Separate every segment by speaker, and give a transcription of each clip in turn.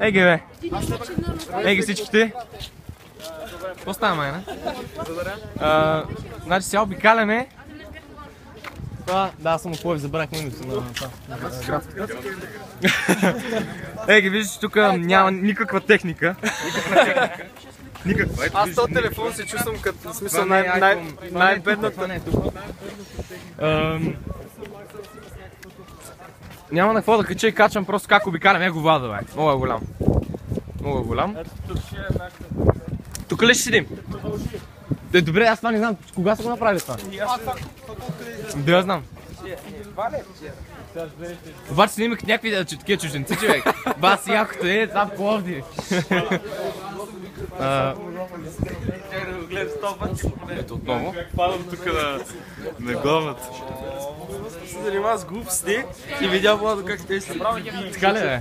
Speaker 1: Ей ги бе. Ей ги всичките. Какво става, майна? Значи сега обикаляме. Това, да, аз съм от Пловдив, забравих името на това. на град. Ей ги виждаш, тук няма никаква техника. Никаква. Ето,
Speaker 2: Аз този телефон се чувствам като в смисъл
Speaker 1: не е
Speaker 2: най- най-
Speaker 1: iPhone, това не е тук,
Speaker 2: най-бедната.
Speaker 1: това не е тук. Ам, Няма на какво да кача и качвам просто как обикалям. Его вада, бе. Много е голям. Много е голям. Тук ли ще седим? Е, добре, аз това не знам. Кога са го направили това? Да, я знам. Обаче снимах някакви такива чужденци, човек. Бас якото е, това Пловдив. Ето отново.
Speaker 2: Падам тук на, на главната. Се занимава с глупости и видя Владо как те се
Speaker 1: Така ли е?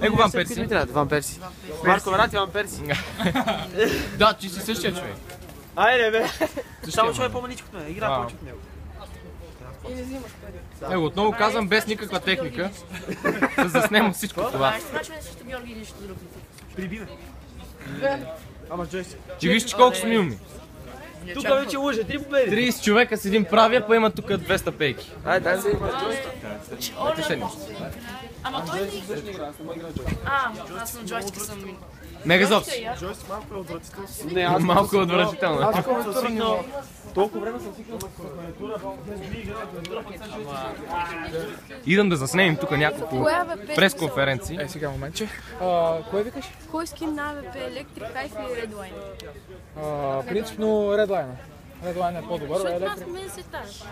Speaker 1: Его Ван Перси.
Speaker 2: Ван Перси. Марко Верати, Ван Перси.
Speaker 1: Да, ти си същия човек.
Speaker 2: Айде бе.
Speaker 1: Само
Speaker 2: човек по-маничко от мен. Игра повече от него.
Speaker 1: Его отново казвам без никаква техника. Да заснема всичко това.
Speaker 3: Значи не срещу Георги или нещо друго.
Speaker 2: Ама джойстик.
Speaker 1: Ти виж, че колко сме умни.
Speaker 2: Тук вече лъже, три победи.
Speaker 1: 30 човека с един правия, па има тук 200 пейки.
Speaker 2: Айде, дай се.
Speaker 1: Ето седни.
Speaker 3: Ама той ни... А, аз съм джойстик съм...
Speaker 1: Мегазопс.
Speaker 2: Не, аз
Speaker 1: Малко е отвратително.
Speaker 2: Аз коментирам толкова време съм свикнал
Speaker 1: Идам да заснемем тук няколко пресконференции.
Speaker 4: Е, сега моментче. Кое викаш?
Speaker 3: Кой скин на АВП, Electric Knife или Redline?
Speaker 4: Принципно Redline. Redline е по-добър.
Speaker 3: Защото аз
Speaker 4: Electric.
Speaker 3: на мен се таш.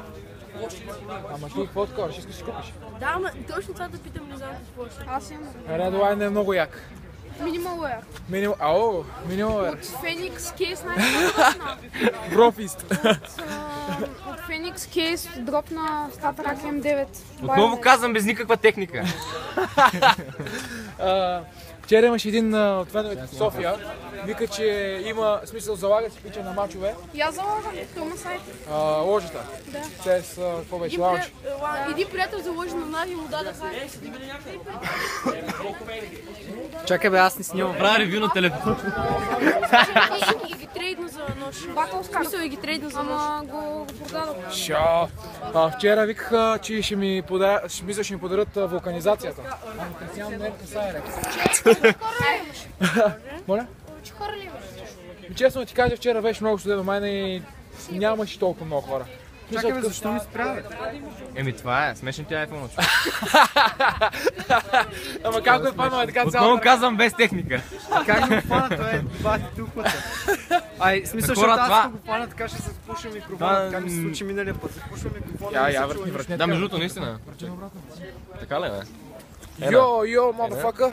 Speaker 4: Ама ти какво такова? Ще искаш да си купиш?
Speaker 3: Да, ама точно това да питам, не знам какво ще. Аз имам.
Speaker 4: Redline е много як.
Speaker 3: Minimal Wear.
Speaker 4: Минимум, ау, минимум е.
Speaker 3: От Phoenix Case най-дропна.
Speaker 4: Профист.
Speaker 5: От Phoenix Case дропна StatRack M9.
Speaker 1: Отново казвам без никаква техника.
Speaker 4: Вчера имаше един а, от феновете в София. Вика, че има смисъл залага си пича на мачове.
Speaker 5: Я заложам към сайта.
Speaker 4: А, ложата.
Speaker 5: Да.
Speaker 4: С, а, какво беше, лаунч.
Speaker 3: приятел, един приятел заложи на Нави му дадаха.
Speaker 2: Чакай бе, аз не снимам.
Speaker 1: Правя ревю на телефон.
Speaker 3: И ги трейдна за нож.
Speaker 5: Батълскар.
Speaker 3: Мисля, и ги трейдна за нож.
Speaker 5: Ама го, продадох.
Speaker 4: Шо. А, вчера викаха, че ще ми, пода... ще, мисля, ще ми подарят вулканизацията. Ами Кристиан не, не са е. Моля?
Speaker 5: Че хора ли имаш?
Speaker 4: И Честно ти кажа, вчера беше много студено мене и нямаше толкова много хора. Чакай, бе, защо ми справя?
Speaker 1: Еми това е, смешен ти iPhone. човек.
Speaker 4: Ама как го е паднал е така
Speaker 1: Отново
Speaker 4: цялата
Speaker 1: казвам без техника.
Speaker 2: Как го хвана, това е бати тухлата. Ай, смисъл, защото аз го хвана, така ще се спуша микрофона, така ми се случи миналия път. Се спуша микрофона.
Speaker 4: Я,
Speaker 2: и
Speaker 4: я,
Speaker 2: се
Speaker 4: въртни,
Speaker 2: чува
Speaker 4: въртни.
Speaker 1: Да, между другото, наистина. Така ли, бе?
Speaker 4: Йо, йо, мадафака.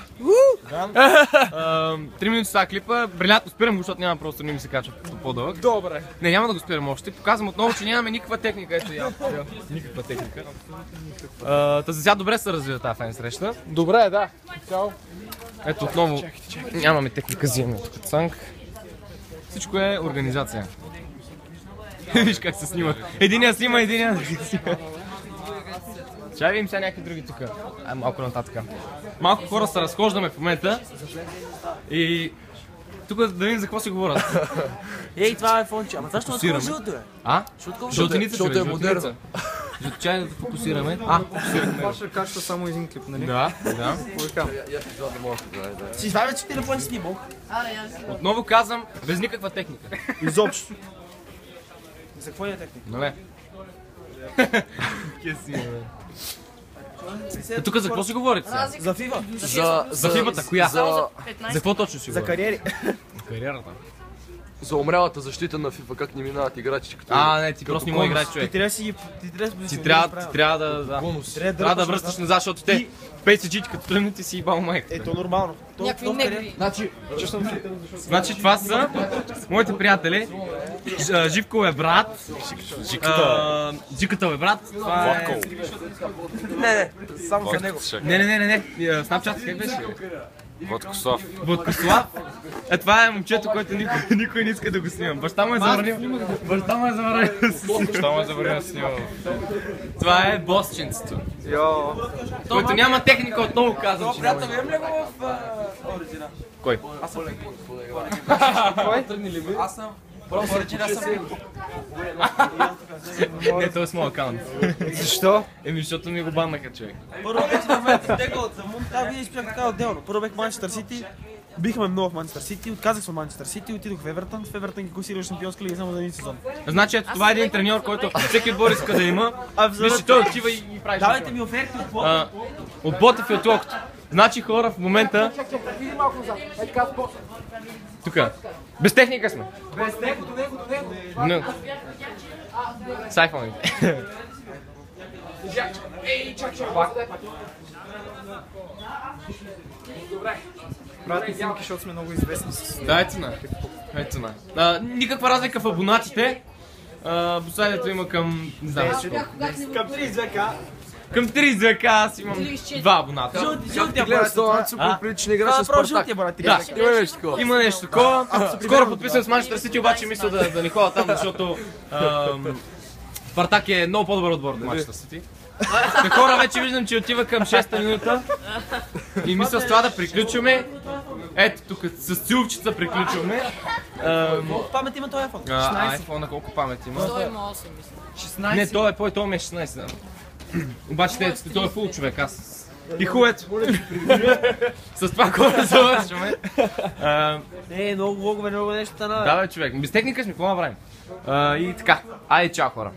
Speaker 1: Ам, Три минути са клипа. Брилянтно спирам го, защото няма просто не ми се качва по-дълъг.
Speaker 4: Добре.
Speaker 1: Не, няма да го спирам още. Показвам отново, че нямаме никаква техника. Ето я. Никаква техника. Та за сега добре се развива тази фен среща.
Speaker 4: Добре, да. Цяло.
Speaker 1: Ето отново нямаме техника, взимаме тук цанк. Всичко е организация. Виж как се снима. Единия снима, единия снима. Чай видим сега някакви други тук. А, малко нататък. Малко хора се разхождаме в момента. И тук да видим за какво си говорят.
Speaker 2: Ей, това е фонче. Ама защо
Speaker 1: Фокусираме.
Speaker 2: такова жълто е?
Speaker 1: А?
Speaker 2: Защото
Speaker 1: Жълтеница,
Speaker 4: защото
Speaker 1: човек,
Speaker 4: е модерно.
Speaker 1: жълтеница. Жълт- Чай да фокусираме. А, фокусирахме.
Speaker 2: Това ще качва само един клип, нали?
Speaker 1: Да, да.
Speaker 2: Си извадя, че телефон снимал.
Speaker 1: Отново казвам, без никаква техника.
Speaker 2: Изобщо. За какво е техника?
Speaker 1: Нали? Е, Тук за какво си говорите сега?
Speaker 2: За фива.
Speaker 6: За,
Speaker 1: За фибата, коя?
Speaker 6: За,
Speaker 1: За какво точно си
Speaker 2: За
Speaker 1: говорите?
Speaker 2: кариери.
Speaker 1: Кариерата.
Speaker 6: за умрялата защита на FIFA, как не минават играчи като...
Speaker 1: А, не, ти
Speaker 6: като
Speaker 1: просто не можеш да играеш
Speaker 6: бонус.
Speaker 2: Ти
Speaker 1: човек.
Speaker 2: трябва да си ги... Ти трябва да
Speaker 1: Ти трябва, ти трябва да, да.
Speaker 6: Бонус.
Speaker 2: Трябва да
Speaker 1: Трябва да връщаш назад, защото те PSG като тръгнат ти си бал майка.
Speaker 2: Е, то нормално.
Speaker 3: Някакви негри.
Speaker 6: Значи,
Speaker 1: Значи това са моите приятели. Живко е брат. Жиката е брат. Това е...
Speaker 2: Не, не, само за него.
Speaker 1: Не, не, не, не, не. Snapchat как беше? бе?
Speaker 2: Водкосов.
Speaker 1: Боткослав. Е, това е момчето, което никой, никой не иска да го снима. Баща му е забранил. Баща му е забранил да се снима.
Speaker 2: Що ме забраня да снимам?
Speaker 1: Това е босченцето. Който няма техника, отново казвам, че няма.
Speaker 2: Приятел, имам ли го в оригина?
Speaker 1: Кой?
Speaker 2: Аз съм. Просто оригина аз съм.
Speaker 1: Не, той е с моят акаунт.
Speaker 4: Защо?
Speaker 1: Еми, защото ми го баннаха, човек.
Speaker 7: Първо беше на мен тега от вие изпях така отделно. Първо бех Манчестър Сити, бихме много в Манчестър Сити, отказах се от Манчестър Сити, отидох в Евертън, в Евертън ги класирах шампионска лига само за един сезон.
Speaker 1: Значи, ето това е един треньор, който всеки отбор иска да има.
Speaker 7: А
Speaker 1: Виж, че той отива и, и прави
Speaker 7: Давайте ми оферти от
Speaker 1: А, От Ботев и от Локото. Значи хора в момента...
Speaker 4: Види малко назад. Е
Speaker 1: Тук. Без техника сме.
Speaker 4: Без него, до него, до него.
Speaker 1: Но... С.
Speaker 4: Ей, чакай, чакай. Пак.
Speaker 7: Правят ми снимки, защото сме много известни с...
Speaker 1: Да, е цена. Е цена. А, никаква разлика в абонатите. Последното има към... Не знам.
Speaker 7: Към 32к.
Speaker 1: Към 32к аз имам два абоната.
Speaker 7: Жълти, жълти
Speaker 6: Гледаш това, Анцо,
Speaker 1: А?
Speaker 6: преди че не игра
Speaker 7: Това
Speaker 6: с
Speaker 7: е право
Speaker 6: Спартак.
Speaker 1: Да.
Speaker 6: Има нещо такова.
Speaker 1: Има нещо такова. Скоро подписвам с Манчестър Сити, обаче мисля да, да не ходя там, защото Спартак е много по-добър отбор от Манчестър Сити. Те хора вече виждам, че отива към 6-та минута и мисля с това да приключваме. Ето тук с цилчица приключваме. Ам,
Speaker 7: Памет има този iPhone.
Speaker 1: а, iPhone на колко памет има?
Speaker 3: Той има 8, мисля.
Speaker 1: Не, той е по той ми е 16. Обаче те, той е фул човек, аз. И хубавето. С това хора завършваме.
Speaker 7: Не, много влогове, много нещо стана.
Speaker 1: да, бе, човек. Без техника сме, какво направим? И така. Айде, чао, хора.